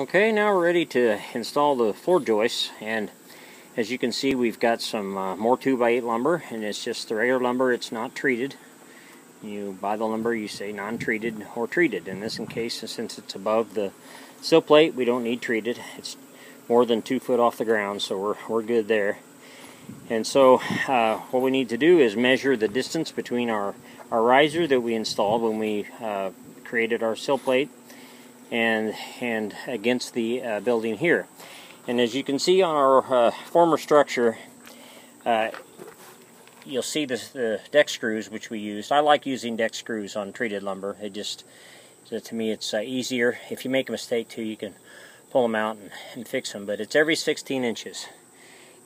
Okay, now we're ready to install the floor joists and as you can see we've got some uh, more 2x8 lumber and it's just the regular lumber, it's not treated. You buy the lumber, you say non-treated or treated. In this in case, since it's above the sill plate, we don't need treated. It's more than two foot off the ground, so we're, we're good there. And so uh, what we need to do is measure the distance between our, our riser that we installed when we uh, created our sill plate and and against the uh, building here. And as you can see on our uh, former structure, uh, you'll see this, the deck screws which we used. I like using deck screws on treated lumber. It just, to me, it's uh, easier. If you make a mistake too, you can pull them out and, and fix them. But it's every 16 inches.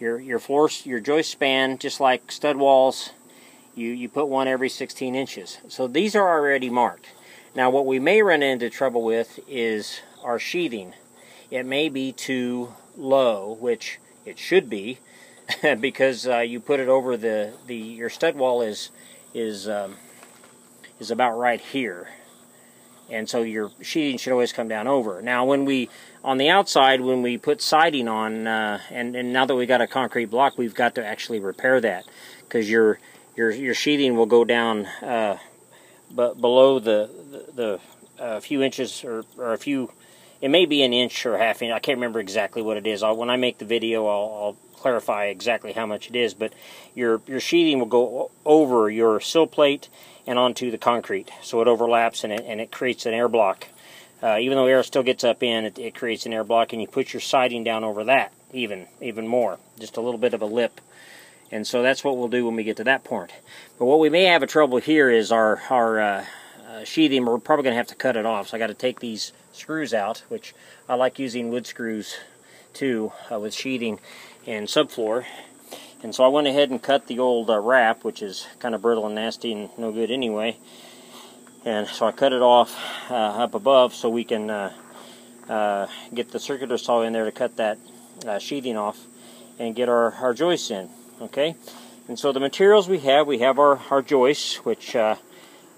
Your your floors, your joist span, just like stud walls, you you put one every 16 inches. So these are already marked. Now what we may run into trouble with is our sheathing. It may be too low, which it should be, because uh, you put it over the, the your stud wall is is um, is about right here. And so your sheathing should always come down over. Now when we, on the outside, when we put siding on, uh, and, and now that we got a concrete block, we've got to actually repair that. Because your, your, your sheathing will go down uh, but below the the, the uh, few inches or, or a few it may be an inch or half inch. I can't remember exactly what it is. I'll, when I make the video I'll, I'll, clarify exactly how much it is but your your sheathing will go over your sill plate and onto the concrete. So it overlaps and it, and it creates an air block uh, even though air still gets up in it, it creates an air block and you put your siding down over that even even more just a little bit of a lip and so that's what we'll do when we get to that point. But what we may have a trouble here is our, our uh, uh, sheathing. We're probably going to have to cut it off. So I got to take these screws out, which I like using wood screws too uh, with sheathing and subfloor. And so I went ahead and cut the old uh, wrap, which is kind of brittle and nasty and no good anyway. And so I cut it off uh, up above so we can uh, uh, get the circular saw in there to cut that sheathing off and get our, our joists in okay? And so the materials we have we have our, our joists which uh,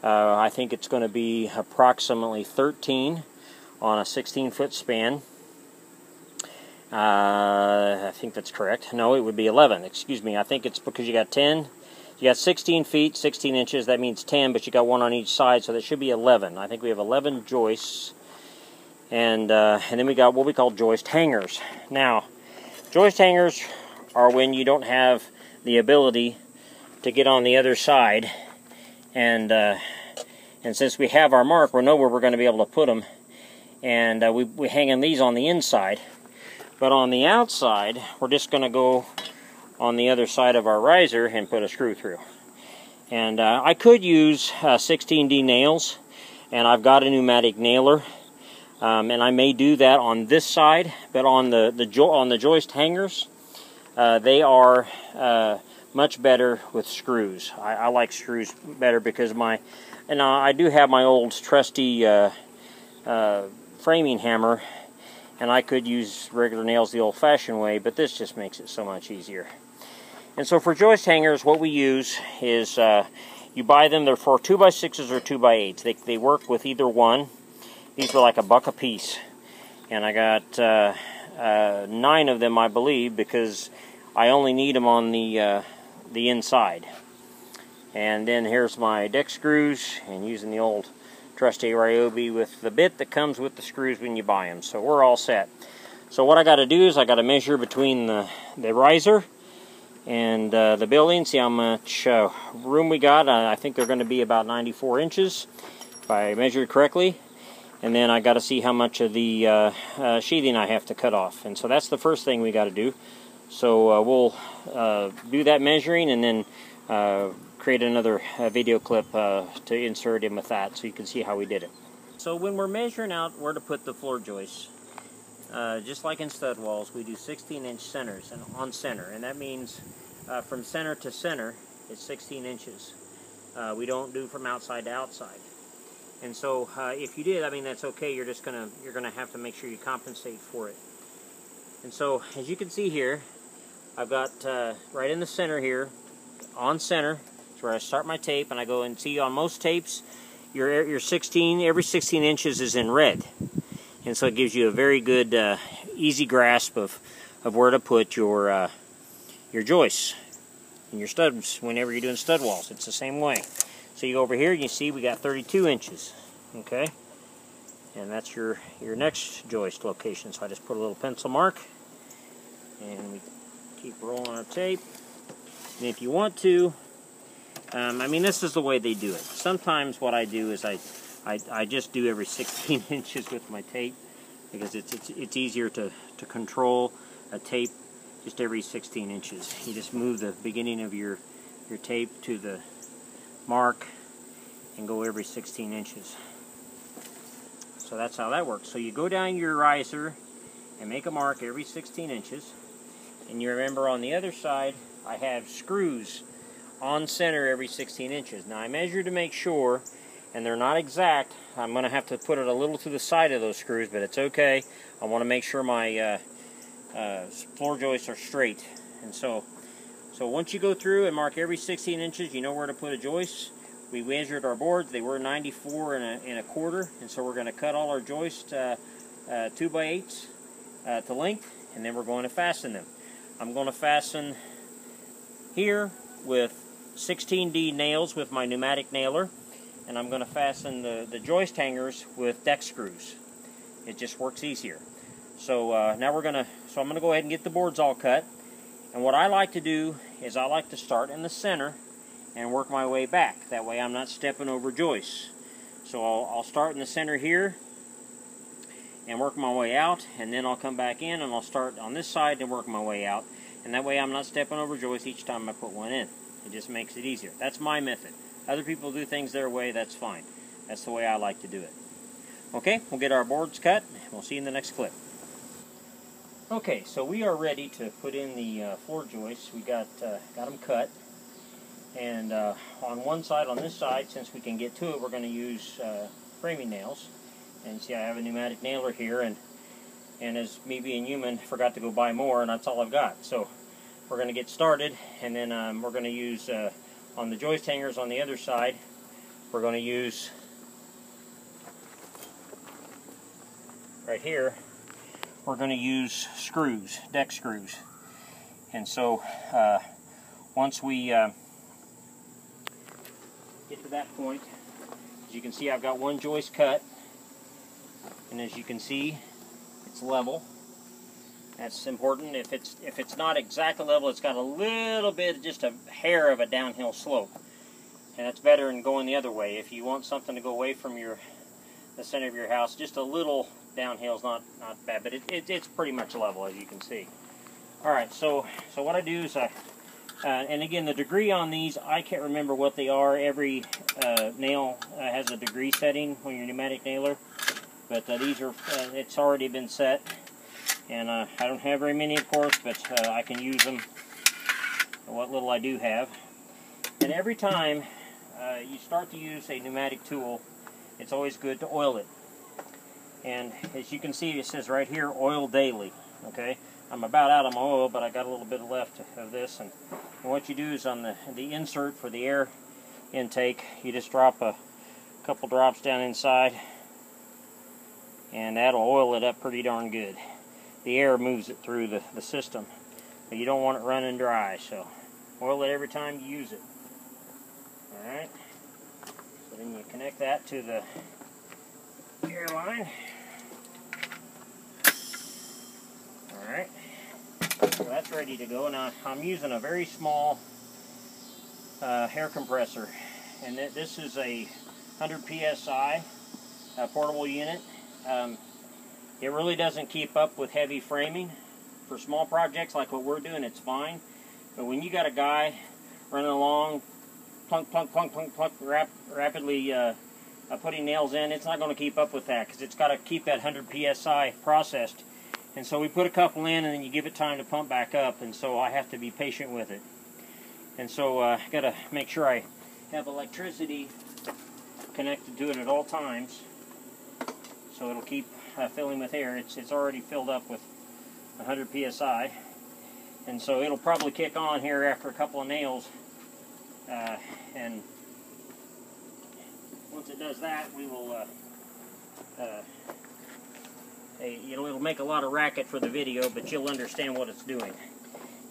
uh, I think it's going to be approximately 13 on a 16 foot span. Uh, I think that's correct. No it would be 11 excuse me. I think it's because you got 10 you got 16 feet 16 inches that means 10 but you got one on each side so that should be 11 I think we have 11 joists and uh, and then we got what we call joist hangers. Now joist hangers are when you don't have the ability to get on the other side. And uh, and since we have our mark, we know where we're going to be able to put them. And uh, we, we're hanging these on the inside. But on the outside, we're just going to go on the other side of our riser and put a screw through. And uh, I could use 16D uh, nails, and I've got a pneumatic nailer. Um, and I may do that on this side, but on the, the on the joist hangers, uh, they are uh, much better with screws. I, I, like screws better because my, and I do have my old trusty uh, uh, framing hammer, and I could use regular nails the old-fashioned way, but this just makes it so much easier. And so for joist hangers, what we use is uh, you buy them. They're for two by sixes or two by eights. They they work with either one. These are like a buck a piece, and I got uh, nine of them, I believe, because I only need them on the uh, the inside. And then here's my deck screws, and using the old trusty Ryobi with the bit that comes with the screws when you buy them. So we're all set. So what I got to do is I got to measure between the the riser and uh, the building, see how much uh, room we got. I think they're going to be about 94 inches, if I measured correctly and then I got to see how much of the uh, uh, sheathing I have to cut off. And so that's the first thing we got to do. So uh, we'll uh, do that measuring and then uh, create another uh, video clip to insert in with that so you can see how we did it. So when we're measuring out where to put the floor joists, just like in stud walls, we do 16 inch centers and on center, and that means from center to center it's 16 inches. we don't do from outside to outside. And so uh, if you did, I mean, that's okay. You're just gonna, you're gonna have to make sure you compensate for it. And so as you can see here, I've got uh, right in the center here, on center, is where I start my tape and I go and see on most tapes, your, your 16, every 16 inches is in red. and so it gives you a very good, uh, easy grasp of, of where to put your uh, your joists and your studs whenever you're doing stud walls. It's the same way. So you go over here, you see we got 32 inches, okay? And that's your, your next joist location. So I just put a little pencil mark, and we keep rolling our tape. And if you want to, um, I mean, this is the way they do it. Sometimes what I do is I, I, I just do every 16 inches with my tape because it's, it's, it's easier to, to control a tape just every 16 inches. You just move the beginning of your, your tape to the mark and go every 16 inches. So that's how that works. So you go down your riser and make a mark every 16 inches. And you remember on the other side, I have screws on center every 16 inches. Now I measure to make sure, and they're not exact. I'm going to have to put it a little to the side of those screws, but it's okay. I want to make sure my uh, uh, floor joists are straight. And so, so once you go through and mark every 16 inches, you know where to put a joist. We measured our boards; they were 94 and a, and a quarter, and so we're going to cut all our joists uh, uh, two by eights uh, to length, and then we're going to fasten them. I'm going to fasten here with 16D nails with my pneumatic nailer, and I'm going to fasten the, the joist hangers with deck screws. It just works easier. So uh, now we're going to, so I'm going to go ahead and get the boards all cut. And what I like to do is I like to start in the center and work my way back. That way I'm not stepping over joists. So I'll, I'll start in the center here and work my way out and then I'll come back in and I'll start on this side and work my way out. And that way I'm not stepping over joists each time I put one in. It just makes it easier. That's my method. Other people do things their way, that's fine. That's the way I like to do it. Okay, we'll get our boards cut. We'll see you in the next clip. Okay, so we are ready to put in the uh, floor joists. We got uh, got them cut, and uh, on one side, on this side, since we can get to it, we're going to use uh, framing nails. And see, I have a pneumatic nailer here, and and as me being human, forgot to go buy more, and that's all I've got. So we're going to get started, and then um, we're going to use uh, on the joist hangers on the other side. We're going to use right here we're going to use screws, deck screws. And so uh, once we uh, get to that point, as you can see I've got one joist cut and as you can see it's level. That's important. If it's if it's not exactly level, it's got a little bit, just a hair of a downhill slope. And that's better than going the other way. If you want something to go away from your the center of your house, just a little downhill is not, not bad, but it, it, it's pretty much level as you can see. Alright, so so what I do is I, uh, and again the degree on these, I can't remember what they are. Every uh, nail uh, has a degree setting when you're pneumatic nailer, but uh, these are, uh, it's already been set. And uh, I don't have very many of course, but I can use them, what little I do have. And every time you start to use a pneumatic tool, it's always good to oil it and as you can see it says right here oil daily okay? I'm about out of my oil but I got a little bit left of this. And, and what you do is on the the insert for the air intake you just drop a couple drops down inside and that'll oil it up pretty darn good. The air moves it through the, the system but you don't want it running dry so oil it every time you use it. Alright so then you connect that to the air line Alright, so that's ready to go. Now I'm using a very small uh, air compressor and th this is a 100 psi uh, portable unit. Um, it really doesn't keep up with heavy framing. For small projects like what we're doing, it's fine. But when you got a guy running along, plunk, plunk, plunk, plunk, plunk, rap, rapidly uh, uh, putting nails in, it's not going to keep up with that because it's got to keep that 100 psi processed and so we put a couple in and then you give it time to pump back up and so I have to be patient with it. And so uh, I got to make sure I have electricity connected to it at all times so it'll keep uh, filling with air. It's, it's already filled up with 100 psi and so it'll probably kick on here after a couple of nails uh, and once it does that we will uh, uh, it'll, it'll make a lot of racket for the video, but you'll understand what it's doing.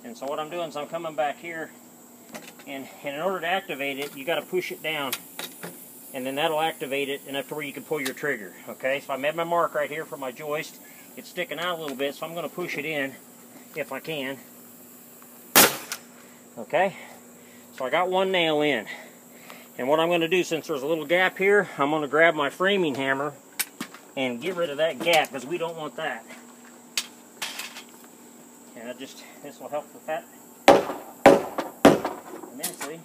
And so what I'm doing is I'm coming back here, and, and in order to activate it, you got to push it down, and then that'll activate it, and after where you can pull your trigger. Okay, so I made my mark right here for my joist. It's sticking out a little bit, so I'm going to push it in if I can. Okay, so I got one nail in. And what I'm going to do, since there's a little gap here, I'm going to grab my framing hammer and get rid of that gap because we don't want that. And I just, this will help with that immensely.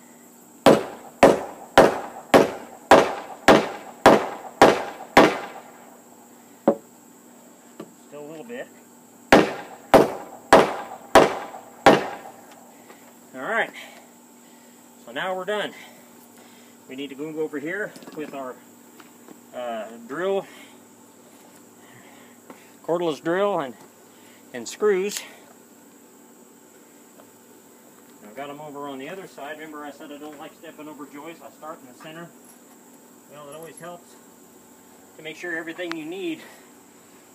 Still a little bit. Alright, so now we're done. We need to go over here with our uh, drill, cordless drill and, and screws. I've got them over on the other side. Remember I said I don't like stepping over joists. I start in the center. Well, it always helps to make sure everything you need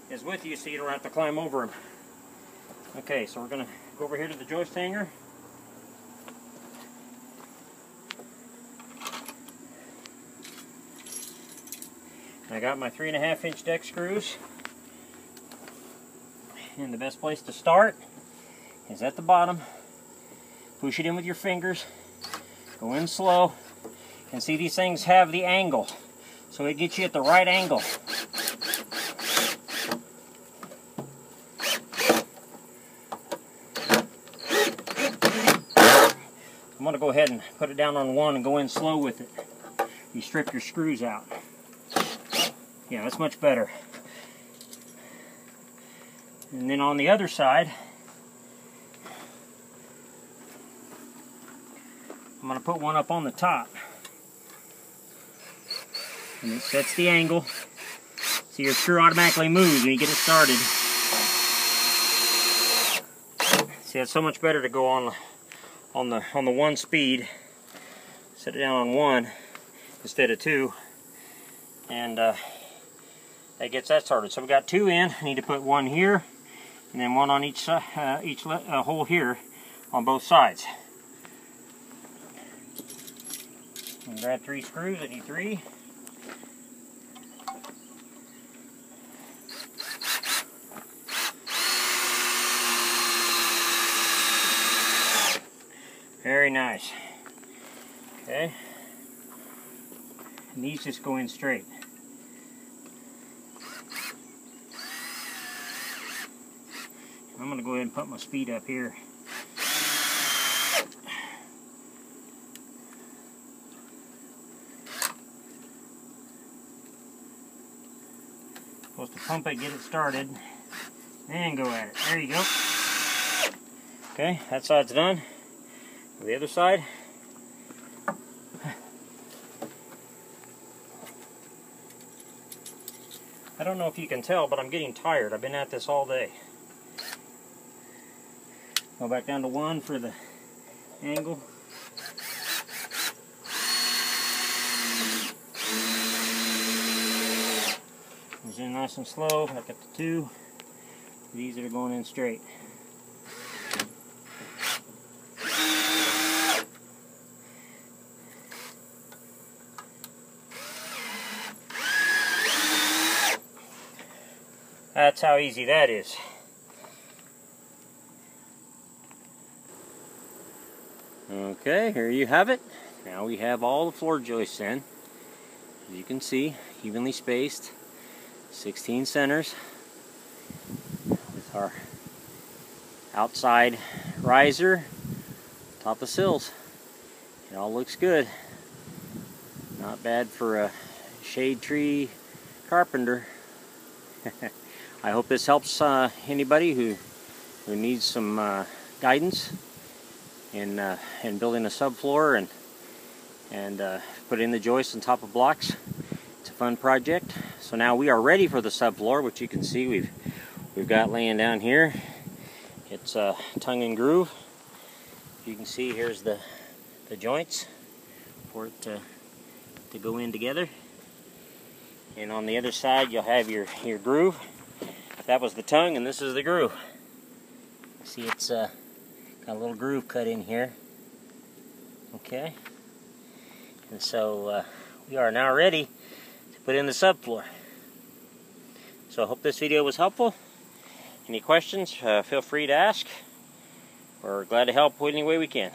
is with you so you don't have to climb over them. Okay, so we're going to go over here to the joist hanger. I got my three and a half inch deck screws. And the best place to start is at the bottom. Push it in with your fingers. Go in slow. And see these things have the angle. So it gets you at the right angle. I'm going to go ahead and put it down on one and go in slow with it. You strip your screws out. Yeah, that's much better. And then on the other side, I'm going to put one up on the top. And it sets the angle. So your screw automatically moves when you get it started. See, it's so much better to go on on the on the one speed. Set it down on one instead of two. And uh, that gets that started. So we've got two in. I need to put one here, and then one on each uh, each uh, hole here on both sides. And grab three screws. I need three. Very nice. Okay. And these just go in straight. I'm going to go ahead and put my speed up here. Supposed to pump it, get it started, and go at it. There you go. Okay, that side's done. The other side. I don't know if you can tell, but I'm getting tired. I've been at this all day. Go back down to one for the angle. Goes in nice and slow, back up to two. These are going in straight. That's how easy that is. Okay, here you have it. Now we have all the floor joists in. As you can see, evenly spaced, 16 centers with our outside riser, top of sills. It all looks good. Not bad for a shade tree carpenter. I hope this helps uh, anybody who, who needs some uh, guidance in uh, in building a subfloor and and uh, put in the joists on top of blocks. It's a fun project. So now we are ready for the subfloor, which you can see we've we've got laying down here. It's a tongue and groove. You can see here's the the joints for it to to go in together. And on the other side, you'll have your your groove. that was the tongue and this is the groove. See it's uh, got a little groove cut in here. Okay. And so uh, we are now ready to put in the subfloor. So I hope this video was helpful. Any questions, uh, feel free to ask. We're glad to help any way we can.